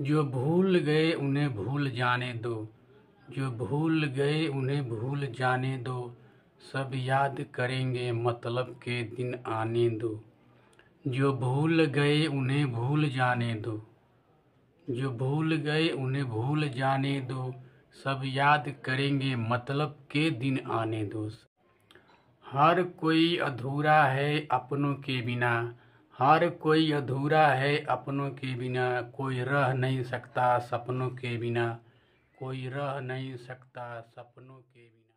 जो भूल गए उन्हें भूल जाने दो। जो भूल गए उन्हें भूल जाने दो, सब याद करेंगे मतलब के दिन आने दो। जो भूल गए उन्हें भूल जाने दो, जो भूल गए उन्हें भूल जाने दो, सब याद करेंगे मतलब के दिन आने दो। हर कोई अधूरा है अपनों के बिना हर कोई अधूरा है अपनों के बिना, कोई रह नहीं सकता सपनों के बिना, कोई रह नहीं सकता सपनों के बिना।